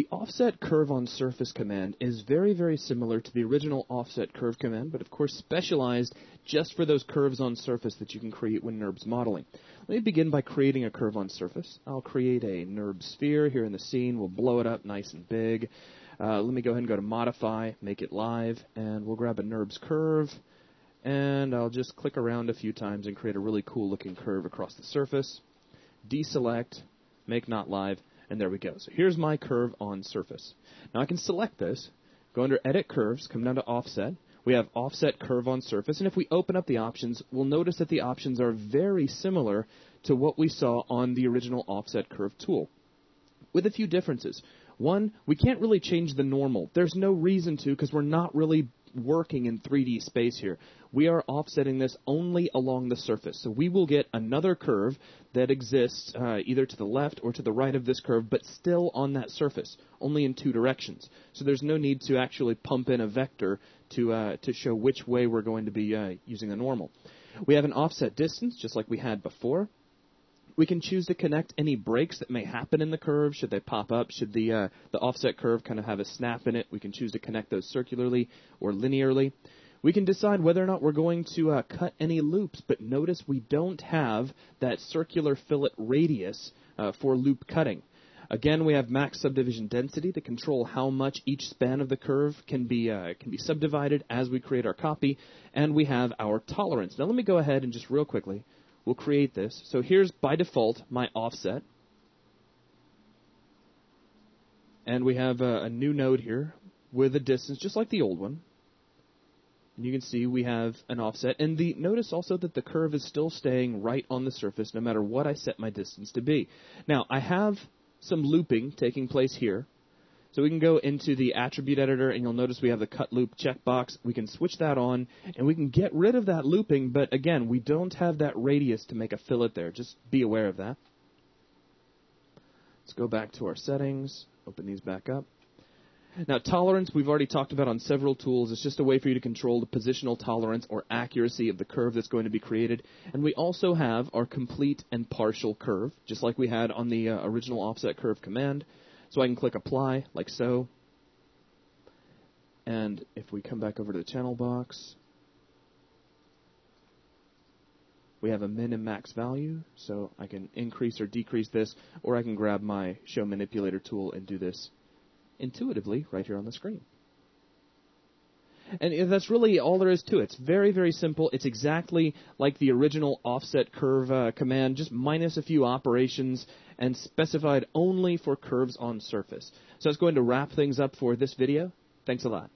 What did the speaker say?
The offset curve on surface command is very, very similar to the original offset curve command, but of course specialized just for those curves on surface that you can create when NURBS modeling. Let me begin by creating a curve on surface. I'll create a NURB sphere here in the scene. We'll blow it up nice and big. Uh, let me go ahead and go to Modify, make it live, and we'll grab a NURBS curve, and I'll just click around a few times and create a really cool looking curve across the surface. Deselect, make not live, and there we go. So here's my curve on surface. Now I can select this, go under Edit Curves, come down to Offset. We have Offset Curve on Surface, and if we open up the options, we'll notice that the options are very similar to what we saw on the original Offset Curve tool, with a few differences. One, we can't really change the normal. There's no reason to because we're not really working in 3D space here. We are offsetting this only along the surface. So we will get another curve that exists uh, either to the left or to the right of this curve, but still on that surface, only in two directions. So there's no need to actually pump in a vector to, uh, to show which way we're going to be uh, using the normal. We have an offset distance, just like we had before. We can choose to connect any breaks that may happen in the curve. Should they pop up? Should the uh, the offset curve kind of have a snap in it? We can choose to connect those circularly or linearly. We can decide whether or not we're going to uh, cut any loops, but notice we don't have that circular fillet radius uh, for loop cutting. Again, we have max subdivision density to control how much each span of the curve can be uh, can be subdivided as we create our copy, and we have our tolerance. Now, let me go ahead and just real quickly we'll create this. So here's by default my offset. And we have a, a, new node here with a distance just like the old one. And you can see we have an offset. And the notice also that the curve is still staying right on the surface no matter what I set my distance to be. Now, I have some looping taking place here. So we can go into the attribute editor and you'll notice we have the cut loop checkbox. We can switch that on and we can get rid of that looping, but again, we don't have that radius to make a fillet there. Just be aware of that. Let's go back to our settings, open these back up. Now, tolerance we've already talked about on several tools. It's just a way for you to control the positional tolerance or accuracy of the curve that's going to be created. And we also have our complete and partial curve, just like we had on the uh, original offset curve command. So I can click apply, like so. And if we come back over to the channel box, we have a min and max value, so I can increase or decrease this, or I can grab my show manipulator tool and do this intuitively right here on the screen. And that's really all there is to it. It's very, very simple. It's exactly like the original offset curve uh, command, just minus a few operations and specified only for curves on surface. So that's going to wrap things up for this video. Thanks a lot.